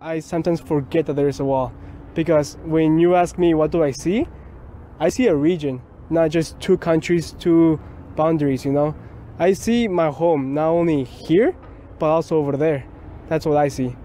I sometimes forget that there is a wall because when you ask me what do I see, I see a region, not just two countries, two boundaries, you know. I see my home not only here, but also over there. That's what I see.